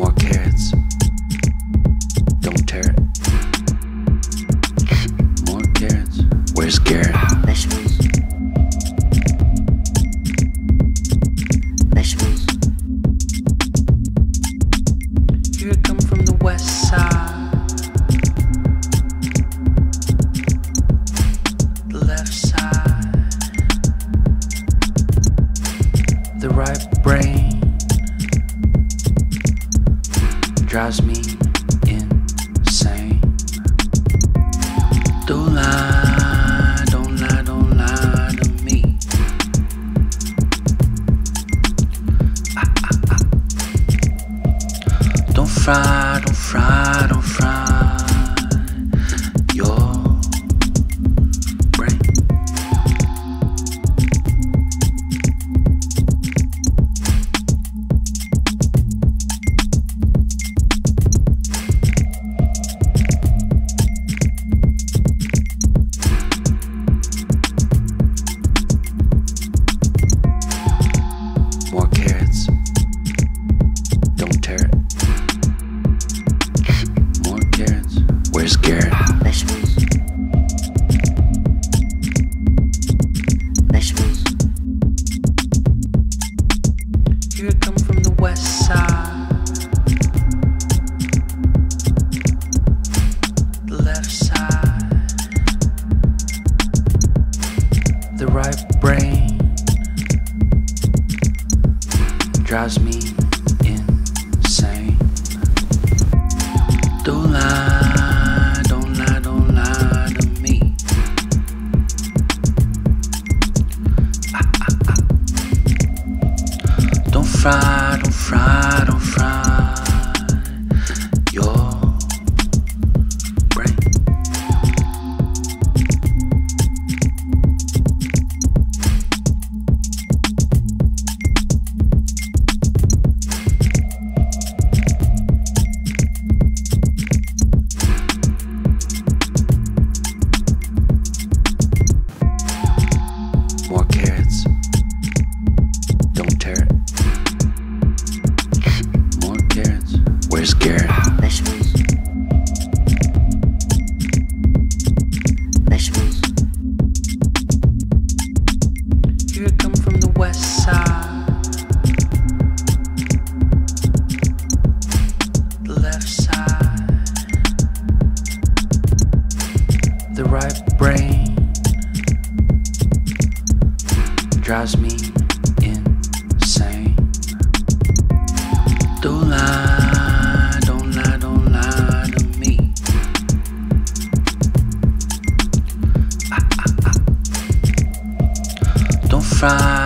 More carrots. Don't tear it. More carrots. Where's Garrett? Vegetables. Vegetables. Here I come from the west side. The left side. The right brain drives me insane. Don't lie, don't lie, don't lie to me. Ah, ah, ah. Don't fry, don't fry, More carrots. Don't tear it. More carrots. Where's Garrett? Vegetables. Vegetables. Here come from the west side. The left side. The right brain drives me insane. Don't lie, don't lie, don't lie to me. Ah, ah, ah. Don't fry, don't fry, don't fry drives me insane. Don't lie, don't lie, don't lie to me. Ah, ah, ah. Don't fry,